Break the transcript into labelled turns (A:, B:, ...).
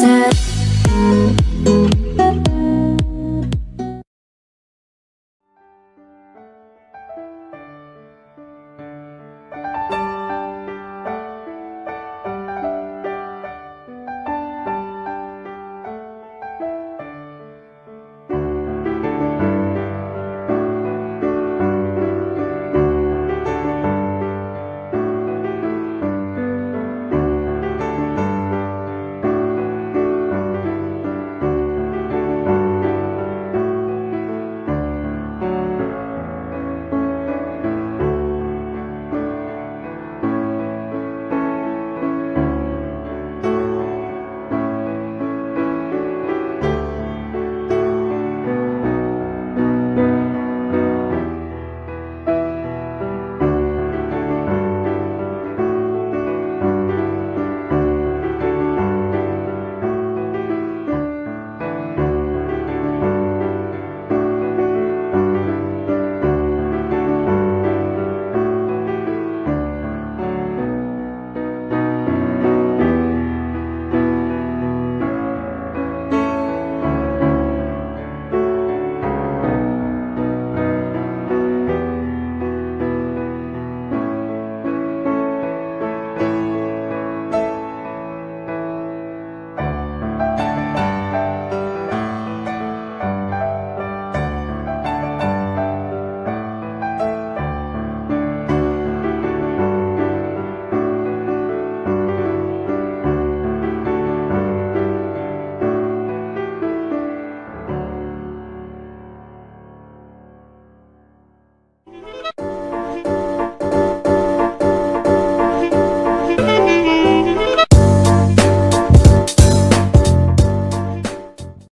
A: said